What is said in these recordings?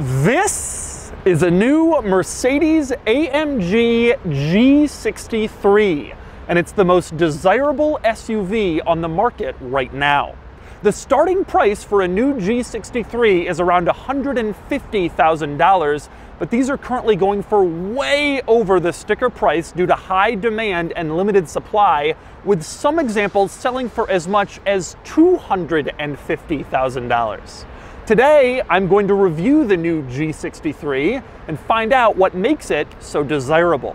This is a new Mercedes AMG G63, and it's the most desirable SUV on the market right now. The starting price for a new G63 is around $150,000, but these are currently going for way over the sticker price due to high demand and limited supply, with some examples selling for as much as $250,000. Today, I'm going to review the new G63 and find out what makes it so desirable.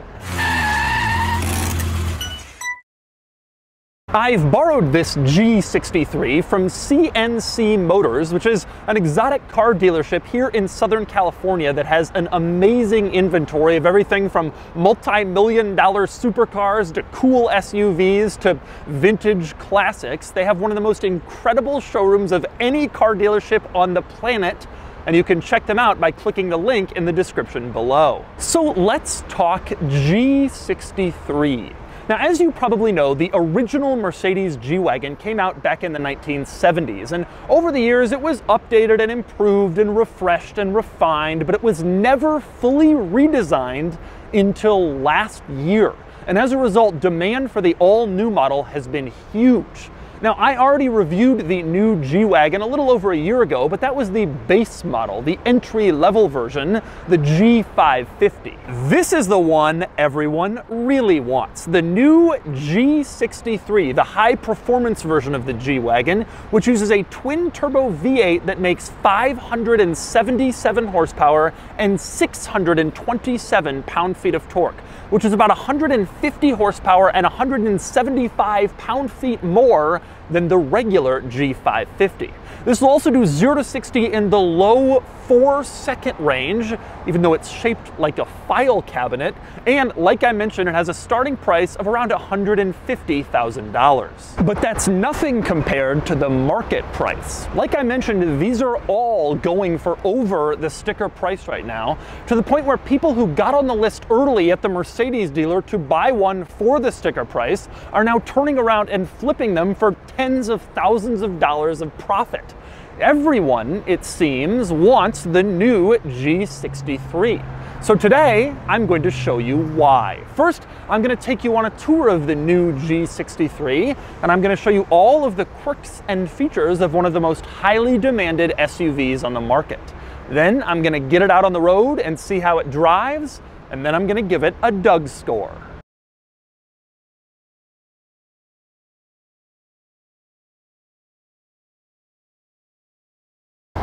I've borrowed this G63 from CNC Motors, which is an exotic car dealership here in Southern California that has an amazing inventory of everything from multi-million dollar supercars to cool SUVs to vintage classics. They have one of the most incredible showrooms of any car dealership on the planet and you can check them out by clicking the link in the description below. So let's talk G63. Now, as you probably know, the original Mercedes G-Wagon came out back in the 1970s, and over the years it was updated and improved and refreshed and refined, but it was never fully redesigned until last year. And as a result, demand for the all-new model has been huge. Now, I already reviewed the new G-Wagon a little over a year ago, but that was the base model, the entry-level version, the G550. This is the one everyone really wants, the new G63, the high-performance version of the G-Wagon, which uses a twin-turbo V8 that makes 577 horsepower and 627 pound-feet of torque which is about 150 horsepower and 175 pound-feet more than the regular G550. This will also do 0 to 60 in the low 4 second range, even though it's shaped like a file cabinet. And like I mentioned, it has a starting price of around $150,000. But that's nothing compared to the market price. Like I mentioned, these are all going for over the sticker price right now, to the point where people who got on the list early at the Mercedes dealer to buy one for the sticker price are now turning around and flipping them for tens of thousands of dollars of profit. Everyone, it seems, wants the new G63. So today, I'm going to show you why. First, I'm going to take you on a tour of the new G63, and I'm going to show you all of the quirks and features of one of the most highly demanded SUVs on the market. Then I'm going to get it out on the road and see how it drives, and then I'm going to give it a Doug score.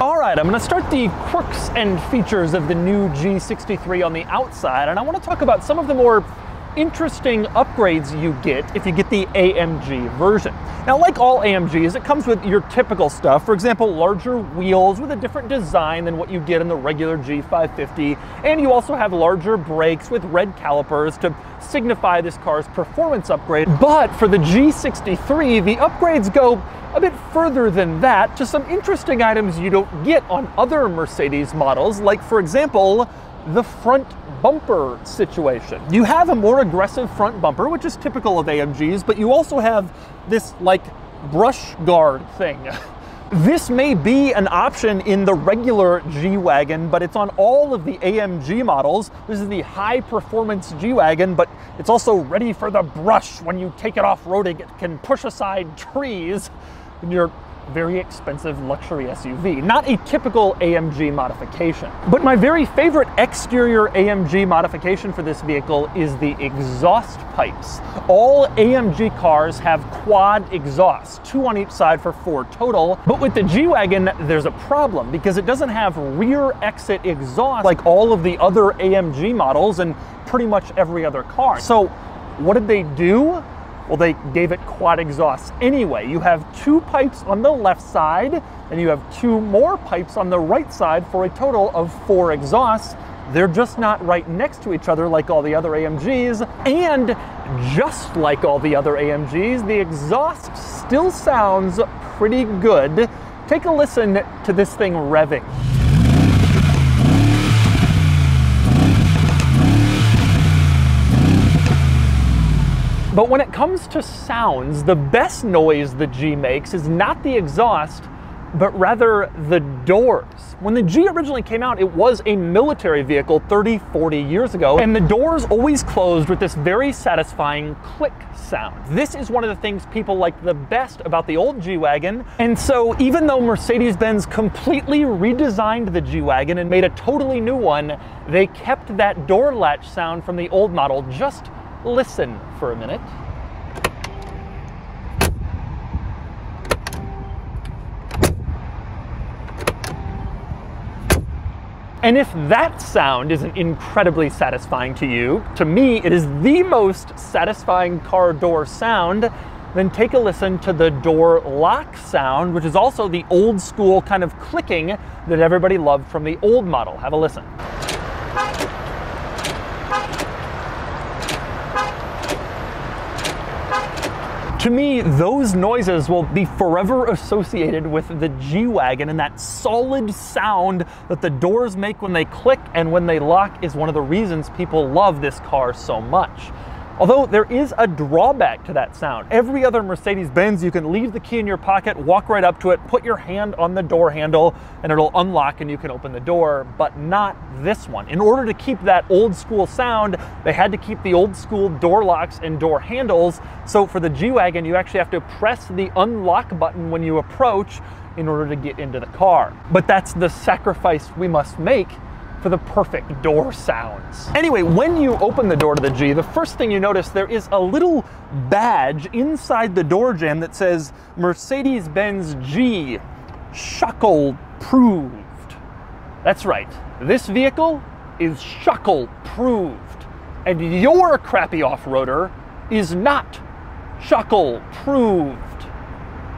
All right, I'm gonna start the quirks and features of the new G63 on the outside, and I wanna talk about some of the more interesting upgrades you get if you get the AMG version. Now, like all AMGs, it comes with your typical stuff. For example, larger wheels with a different design than what you get in the regular G550. And you also have larger brakes with red calipers to signify this car's performance upgrade. But for the G63, the upgrades go a bit further than that to some interesting items you don't get on other Mercedes models, like for example, the front bumper situation. You have a more aggressive front bumper, which is typical of AMGs, but you also have this like brush guard thing. This may be an option in the regular G-Wagon, but it's on all of the AMG models. This is the high performance G-Wagon, but it's also ready for the brush when you take it off-roading. It can push aside trees and you're very expensive luxury SUV, not a typical AMG modification. But my very favorite exterior AMG modification for this vehicle is the exhaust pipes. All AMG cars have quad exhausts, two on each side for four total, but with the G-Wagon, there's a problem because it doesn't have rear exit exhaust like all of the other AMG models and pretty much every other car. So what did they do? Well, they gave it quad exhaust anyway. You have two pipes on the left side, and you have two more pipes on the right side for a total of four exhausts. They're just not right next to each other like all the other AMGs. And just like all the other AMGs, the exhaust still sounds pretty good. Take a listen to this thing revving. But when it comes to sounds, the best noise the G makes is not the exhaust, but rather the doors. When the G originally came out, it was a military vehicle 30, 40 years ago, and the doors always closed with this very satisfying click sound. This is one of the things people liked the best about the old G-Wagon, and so even though Mercedes-Benz completely redesigned the G-Wagon and made a totally new one, they kept that door latch sound from the old model. Just listen for a minute. And if that sound isn't incredibly satisfying to you, to me it is the most satisfying car door sound, then take a listen to the door lock sound, which is also the old school kind of clicking that everybody loved from the old model. Have a listen. To me, those noises will be forever associated with the G-Wagon and that solid sound that the doors make when they click and when they lock is one of the reasons people love this car so much. Although there is a drawback to that sound. Every other Mercedes-Benz, you can leave the key in your pocket, walk right up to it, put your hand on the door handle, and it'll unlock and you can open the door, but not this one. In order to keep that old school sound, they had to keep the old school door locks and door handles. So for the G-Wagon, you actually have to press the unlock button when you approach in order to get into the car. But that's the sacrifice we must make for the perfect door sounds. Anyway, when you open the door to the G, the first thing you notice there is a little badge inside the door jamb that says Mercedes-Benz G Schöckl proved. That's right, this vehicle is Schöckl proved, and your crappy off-roader is not Schöckl proved.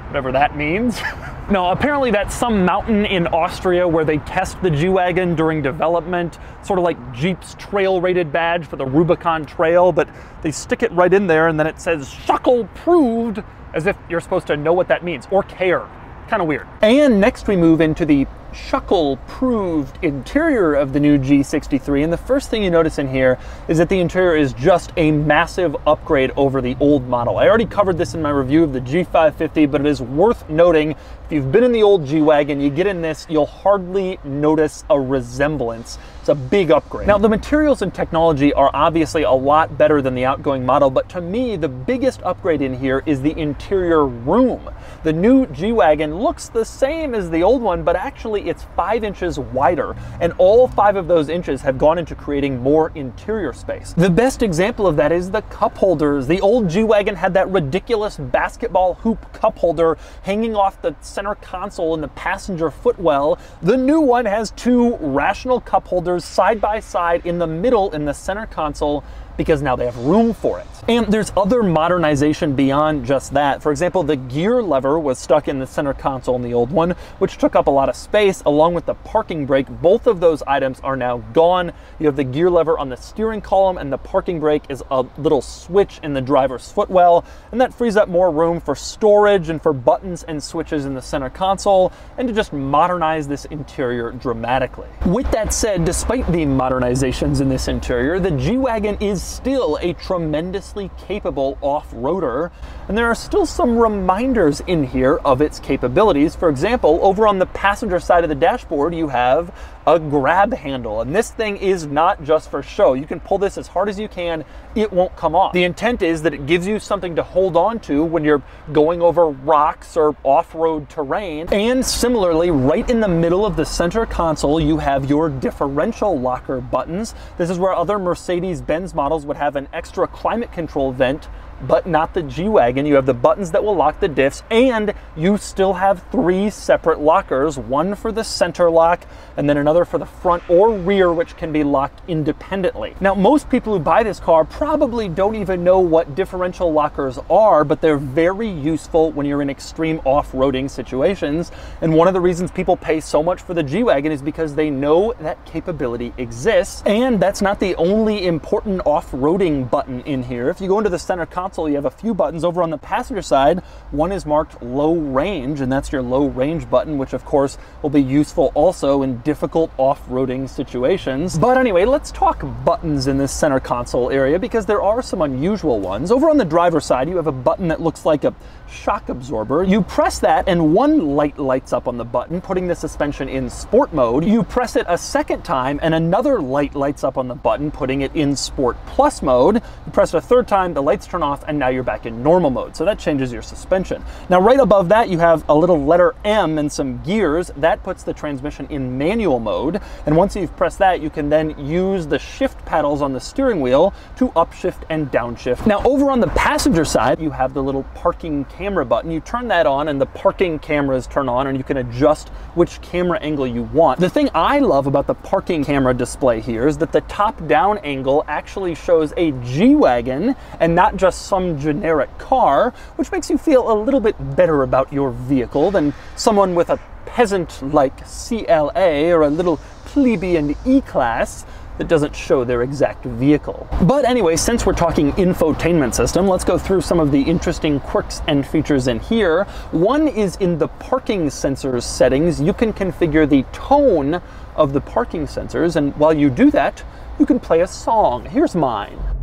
Whatever that means. No, apparently that's some mountain in Austria where they test the G-Wagon during development, sort of like Jeep's trail rated badge for the Rubicon Trail, but they stick it right in there and then it says Schöckl proved as if you're supposed to know what that means or care. Kind of weird. And next we move into the Schöckl-proved interior of the new G63. And the first thing you notice in here is that the interior is just a massive upgrade over the old model. I already covered this in my review of the G550, but it is worth noting if you've been in the old G-Wagon, you get in this, you'll hardly notice a resemblance. It's a big upgrade. Now, the materials and technology are obviously a lot better than the outgoing model, but to me, the biggest upgrade in here is the interior room. The new G-Wagon looks the same as the old one, but actually it's five inches wider, and all five of those inches have gone into creating more interior space. The best example of that is the cup holders. The old G-Wagon had that ridiculous basketball hoop cup holder hanging off the center console in the passenger footwell. The new one has two rational cup holders side by side in the middle in the center console because now they have room for it. And there's other modernization beyond just that. For example, the gear lever was stuck in the center console in the old one, which took up a lot of space along with the parking brake. Both of those items are now gone. You have the gear lever on the steering column and the parking brake is a little switch in the driver's footwell. And that frees up more room for storage and for buttons and switches in the center console and to just modernize this interior dramatically. With that said, despite the modernizations in this interior, the G-Wagon is still a tremendously capable off-roader, and there are still some reminders in here of its capabilities. For example, over on the passenger side of the dashboard, you have a grab handle. And this thing is not just for show. You can pull this as hard as you can, it won't come off. The intent is that it gives you something to hold on to when you're going over rocks or off-road terrain. And similarly, right in the middle of the center console, you have your differential locker buttons. This is where other Mercedes-Benz models would have an extra climate control vent but not the G-Wagon. You have the buttons that will lock the diffs, and you still have three separate lockers, one for the center lock, and then another for the front or rear, which can be locked independently. Now, most people who buy this car probably don't even know what differential lockers are, but they're very useful when you're in extreme off-roading situations. And one of the reasons people pay so much for the G-Wagon is because they know that capability exists. And that's not the only important off-roading button in here. If you go into the center console, console, you have a few buttons. Over on the passenger side, one is marked low range, and that's your low range button, which of course will be useful also in difficult off-roading situations. But anyway, let's talk buttons in this center console area because there are some unusual ones. Over on the driver's side, you have a button that looks like a shock absorber. You press that and one light lights up on the button, putting the suspension in sport mode. You press it a second time and another light lights up on the button, putting it in sport plus mode. You press it a third time, the lights turn off, and now you're back in normal mode. So that changes your suspension. Now, right above that, you have a little letter M and some gears. That puts the transmission in manual mode. And once you've pressed that, you can then use the shift paddles on the steering wheel to upshift and downshift. Now, over on the passenger side, you have the little parking camera camera button. You turn that on and the parking cameras turn on and you can adjust which camera angle you want. The thing I love about the parking camera display here is that the top down angle actually shows a G-Wagon and not just some generic car, which makes you feel a little bit better about your vehicle than someone with a peasant-like CLA or a little plebeian E-Class that doesn't show their exact vehicle. But anyway, since we're talking infotainment system, let's go through some of the interesting quirks and features in here. One is in the parking sensors settings, you can configure the tone of the parking sensors, and while you do that, you can play a song. Here's mine.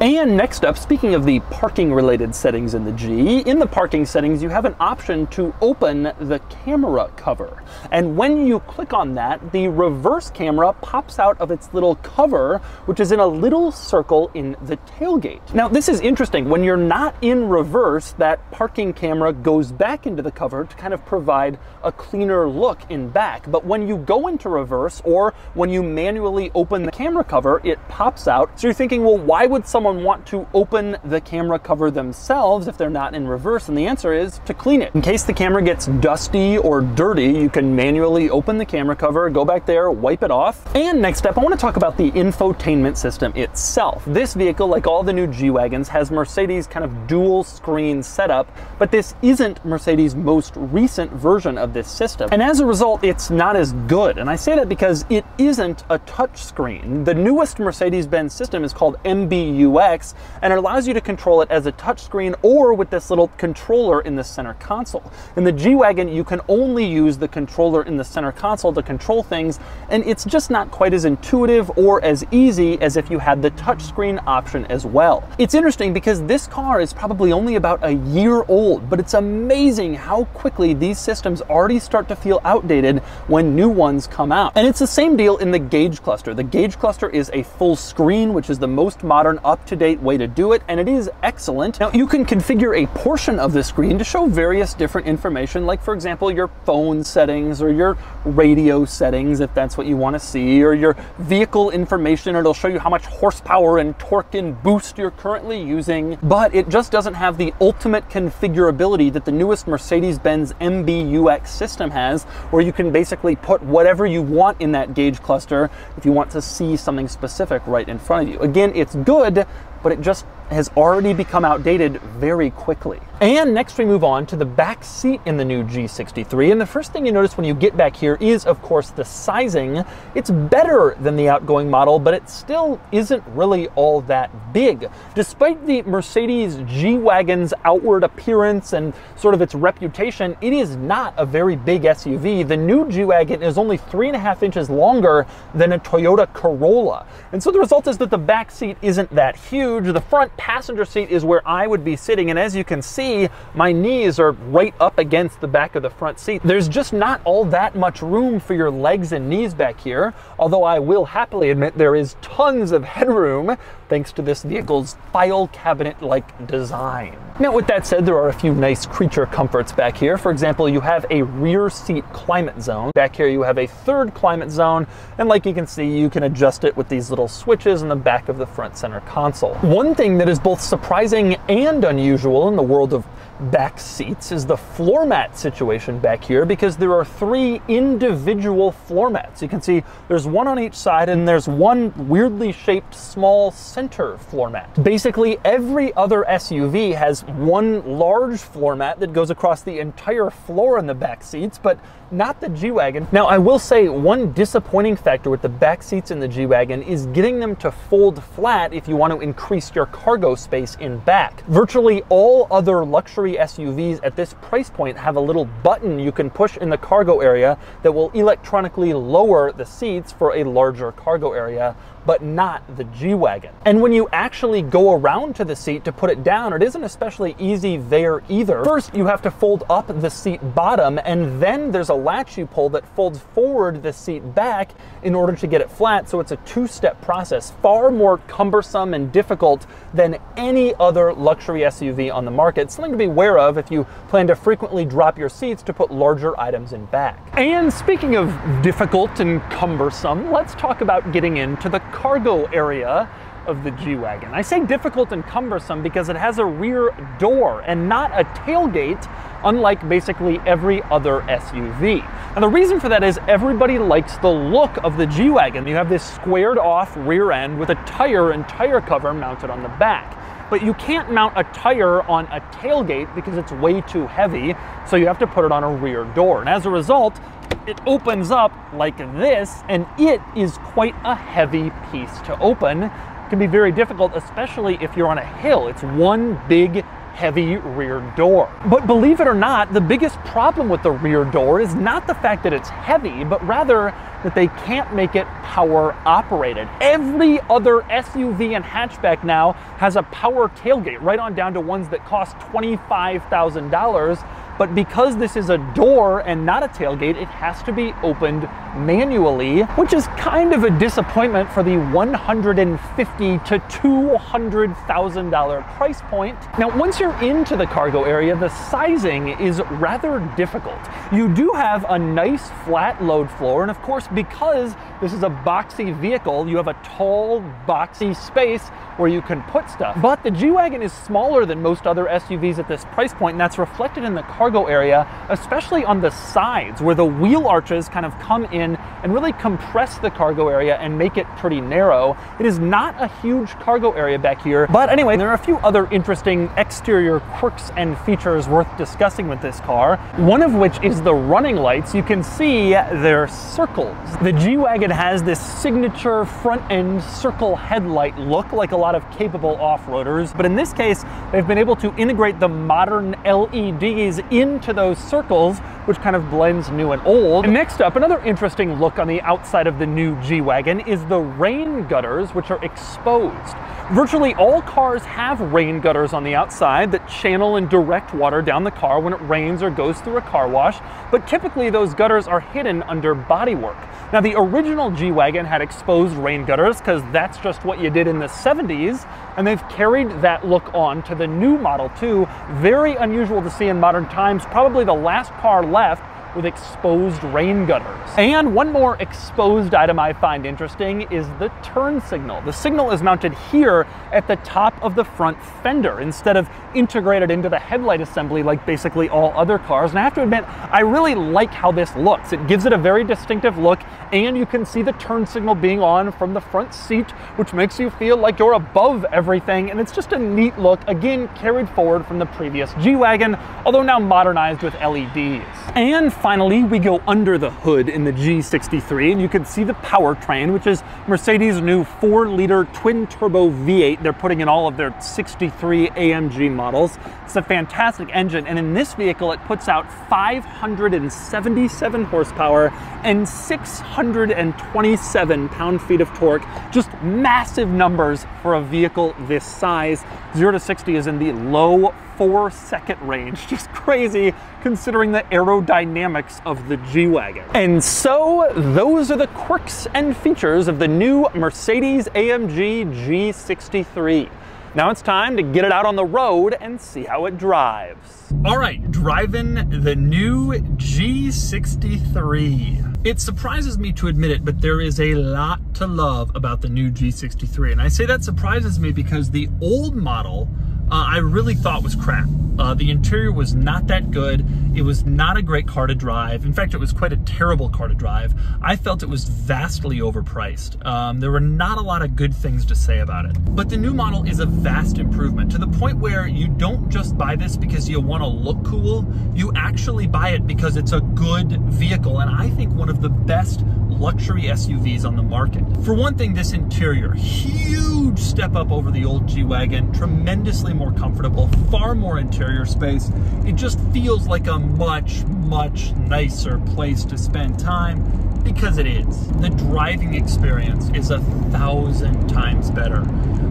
And next up, speaking of the parking related settings in the G, in the parking settings you have an option to open the camera cover. And when you click on that, the reverse camera pops out of its little cover, which is in a little circle in the tailgate. Now this is interesting. When you're not in reverse, that parking camera goes back into the cover to kind of provide a cleaner look in back. But when you go into reverse or when you manually open the camera cover, it pops out. So you're thinking, well, why would someone someone want to open the camera cover themselves if they're not in reverse? And the answer is to clean it. In case the camera gets dusty or dirty, you can manually open the camera cover, go back there, wipe it off. And next up, I want to talk about the infotainment system itself. This vehicle, like all the new G-Wagons, has Mercedes kind of dual screen setup, but this isn't Mercedes' most recent version of this system. And as a result, it's not as good. And I say that because it isn't a touchscreen. The newest Mercedes-Benz system is called MBUX, UX, and it allows you to control it as a touchscreen or with this little controller in the center console. In the G-Wagon, you can only use the controller in the center console to control things, and it's just not quite as intuitive or as easy as if you had the touchscreen option as well. It's interesting because this car is probably only about a year old, but it's amazing how quickly these systems already start to feel outdated when new ones come out. And it's the same deal in the gauge cluster. The gauge cluster is a full screen, which is the most modern up up-to-date way to do it, and it is excellent. Now, you can configure a portion of the screen to show various different information, like for example, your phone settings or your radio settings, if that's what you want to see, or your vehicle information. It'll show you how much horsepower and torque and boost you're currently using, but it just doesn't have the ultimate configurability that the newest Mercedes-Benz MBUX system has, where you can basically put whatever you want in that gauge cluster if you want to see something specific right in front of you. Again, it's good, but it just has already become outdated very quickly. And next we move on to the back seat in the new G63. And the first thing you notice when you get back here is, of course, the sizing. It's better than the outgoing model, but it still isn't really all that big. Despite the Mercedes G-Wagon's outward appearance and sort of its reputation, it is not a very big SUV. The new G-Wagon is only three and a half inches longer than a Toyota Corolla. And so the result is that the back seat isn't that huge. The front passenger seat is where I would be sitting, and as you can see, my knees are right up against the back of the front seat. There's just not all that much room for your legs and knees back here, although I will happily admit there is tons of headroom thanks to this vehicle's file cabinet-like design. Now, with that said, there are a few nice creature comforts back here. For example, you have a rear seat climate zone. Back here, you have a third climate zone, and like you can see, you can adjust it with these little switches in the back of the front center console. One thing that is both surprising and unusual in the world of back seats is the floor mat situation back here because there are three individual floor mats. You can see there's one on each side and there's one weirdly shaped small center floor mat. Basically, every other SUV has one large floor mat that goes across the entire floor in the back seats, but not the G-Wagon. Now, I will say one disappointing factor with the back seats in the G-Wagon is getting them to fold flat if you want to increase your cargo space in back. Virtually all other luxury SUVs at this price point have a little button you can push in the cargo area that will electronically lower the seats for a larger cargo area but not the G-Wagon. And when you actually go around to the seat to put it down, it isn't especially easy there either. First, you have to fold up the seat bottom, and then there's a latch you pull that folds forward the seat back in order to get it flat, so it's a two-step process, far more cumbersome and difficult than any other luxury SUV on the market. Something to be aware of if you plan to frequently drop your seats to put larger items in back. And speaking of difficult and cumbersome, let's talk about getting into the cargo area of the G-Wagon. I say difficult and cumbersome because it has a rear door and not a tailgate, unlike basically every other SUV. And the reason for that is everybody likes the look of the G-Wagon. You have this squared off rear end with a tire and tire cover mounted on the back. But you can't mount a tire on a tailgate because it's way too heavy, so you have to put it on a rear door. And as a result, it opens up like this, and it is quite a heavy piece to open. It can be very difficult, especially if you're on a hill. It's one big heavy rear door. But believe it or not, the biggest problem with the rear door is not the fact that it's heavy, but rather that they can't make it power operated. Every other SUV and hatchback now has a power tailgate, right on down to ones that cost $25,000 but because this is a door and not a tailgate, it has to be opened manually, which is kind of a disappointment for the 150 to $200,000 price point. Now, once you're into the cargo area, the sizing is rather difficult. You do have a nice flat load floor, and of course, because this is a boxy vehicle, you have a tall, boxy space where you can put stuff. But the G-Wagon is smaller than most other SUVs at this price point, and that's reflected in the cargo area, especially on the sides where the wheel arches kind of come in and really compress the cargo area and make it pretty narrow. It is not a huge cargo area back here, but anyway, there are a few other interesting exterior quirks and features worth discussing with this car, one of which is the running lights. You can see they're circles. The G-Wagon has this signature front end circle headlight look like a lot lot of capable off-roaders, but in this case, they've been able to integrate the modern LEDs into those circles, which kind of blends new and old. And next up, another interesting look on the outside of the new G-Wagon is the rain gutters, which are exposed. Virtually all cars have rain gutters on the outside that channel and direct water down the car when it rains or goes through a car wash, but typically those gutters are hidden under bodywork. Now, the original G Wagon had exposed rain gutters because that's just what you did in the 70s, and they've carried that look on to the new Model 2. Very unusual to see in modern times, probably the last car left with exposed rain gutters. And one more exposed item I find interesting is the turn signal. The signal is mounted here at the top of the front fender instead of integrated into the headlight assembly like basically all other cars. And I have to admit, I really like how this looks. It gives it a very distinctive look and you can see the turn signal being on from the front seat, which makes you feel like you're above everything. And it's just a neat look, again, carried forward from the previous G-Wagon, although now modernized with LEDs. And finally, we go under the hood in the G63 and you can see the powertrain, which is Mercedes' new 4-liter twin-turbo V8 they're putting in all of their 63 AMG models. It's a fantastic engine, and in this vehicle, it puts out 577 horsepower and 627 pound-feet of torque. Just massive numbers for a vehicle this size. 0 to 60 is in the low four second range. Just crazy considering the aerodynamics of the G-Wagon. And so those are the quirks and features of the new Mercedes AMG G63. Now it's time to get it out on the road and see how it drives. All right, driving the new G63. It surprises me to admit it, but there is a lot to love about the new G63. And I say that surprises me because the old model uh, I really thought was crap. Uh, the interior was not that good. It was not a great car to drive. In fact, it was quite a terrible car to drive. I felt it was vastly overpriced. Um, there were not a lot of good things to say about it. But the new model is a vast improvement to the point where you don't just buy this because you want to look cool. You actually buy it because it's a good vehicle. And I think one of the best luxury SUVs on the market. For one thing, this interior, huge step up over the old G-Wagon, tremendously more comfortable, far more interior space. It just feels like a much, much nicer place to spend time because it is. The driving experience is a thousand times better.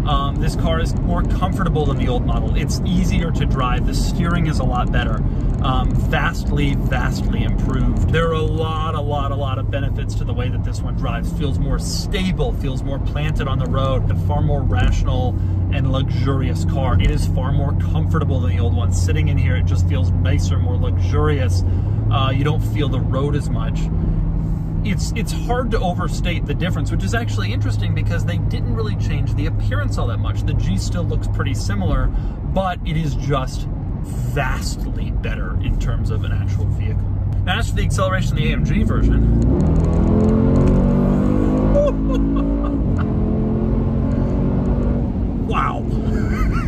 Um, this car is more comfortable than the old model. It's easier to drive. The steering is a lot better. Um, vastly, vastly improved. There are a lot, a lot, a lot of benefits to the way that this one drives. Feels more stable, feels more planted on the road, a far more rational and luxurious car. It is far more comfortable than the old one. Sitting in here, it just feels nicer, more luxurious. Uh, you don't feel the road as much it's it's hard to overstate the difference, which is actually interesting because they didn't really change the appearance all that much. The G still looks pretty similar, but it is just vastly better in terms of an actual vehicle. Now, as for the acceleration of the AMG version, wow.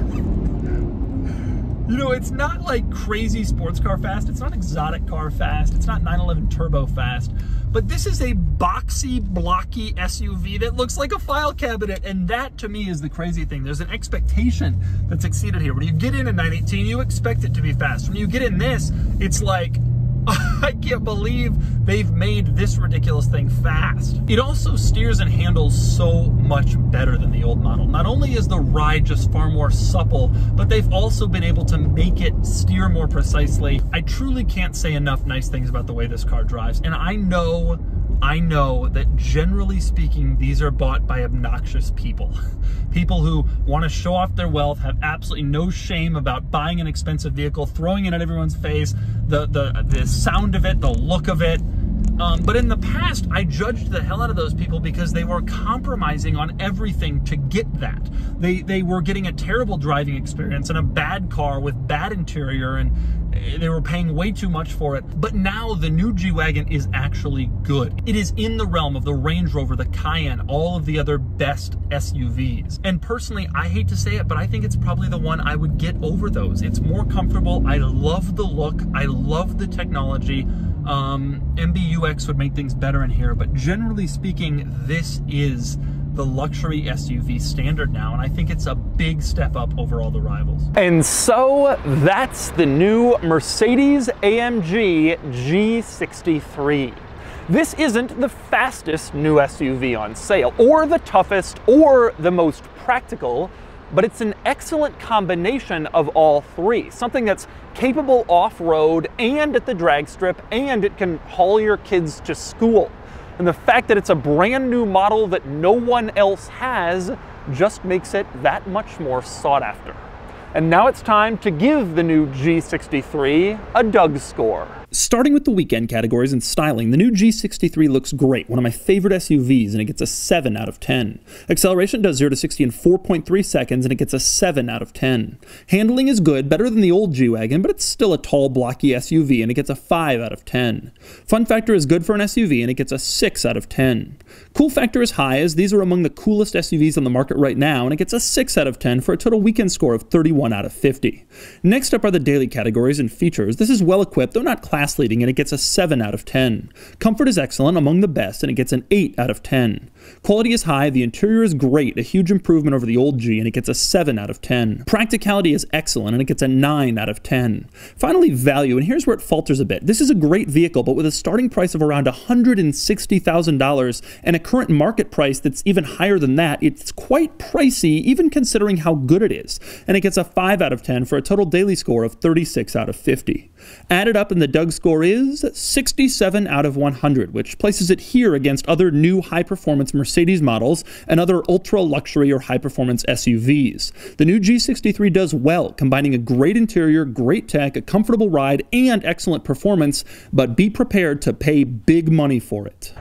You know, it's not like crazy sports car fast. It's not exotic car fast. It's not 911 turbo fast. But this is a boxy, blocky SUV that looks like a file cabinet. And that to me is the crazy thing. There's an expectation that's exceeded here. When you get in a 918, you expect it to be fast. When you get in this, it's like, I can't believe they've made this ridiculous thing fast. It also steers and handles so much better than the old model. Not only is the ride just far more supple, but they've also been able to make it steer more precisely. I truly can't say enough nice things about the way this car drives. And I know I know that generally speaking, these are bought by obnoxious people. People who want to show off their wealth, have absolutely no shame about buying an expensive vehicle, throwing it at everyone's face, the, the, the sound of it, the look of it. Um, but in the past, I judged the hell out of those people because they were compromising on everything to get that. They, they were getting a terrible driving experience and a bad car with bad interior and they were paying way too much for it. But now the new G-Wagon is actually good. It is in the realm of the Range Rover, the Cayenne, all of the other best SUVs. And personally, I hate to say it, but I think it's probably the one I would get over those. It's more comfortable. I love the look. I love the technology. Um, MBUX would make things better in here, but generally speaking, this is the luxury SUV standard now, and I think it's a big step up over all the rivals. And so that's the new Mercedes AMG G63. This isn't the fastest new SUV on sale, or the toughest, or the most practical, but it's an excellent combination of all three. Something that's capable off-road and at the drag strip, and it can haul your kids to school. And the fact that it's a brand new model that no one else has just makes it that much more sought after. And now it's time to give the new G63 a Doug score. Starting with the weekend categories and styling, the new G63 looks great, one of my favorite SUVs, and it gets a 7 out of 10. Acceleration does 0 to 60 in 4.3 seconds, and it gets a 7 out of 10. Handling is good, better than the old G-Wagon, but it's still a tall, blocky SUV, and it gets a 5 out of 10. Fun factor is good for an SUV, and it gets a 6 out of 10. Cool factor is high, as these are among the coolest SUVs on the market right now, and it gets a 6 out of 10 for a total weekend score of 31 out of 50. Next up are the daily categories and features. This is well equipped, though not class leading, and it gets a 7 out of 10. Comfort is excellent, among the best, and it gets an 8 out of 10. Quality is high, the interior is great, a huge improvement over the old G, and it gets a 7 out of 10. Practicality is excellent, and it gets a 9 out of 10. Finally, value, and here's where it falters a bit. This is a great vehicle, but with a starting price of around $160,000 and a current market price that's even higher than that, it's quite pricey, even considering how good it is. And it gets a 5 out of 10 for a total daily score of 36 out of 50. Added up and the Doug score is 67 out of 100, which places it here against other new high performance Mercedes models and other ultra luxury or high performance SUVs. The new G63 does well, combining a great interior, great tech, a comfortable ride, and excellent performance, but be prepared to pay big money for it.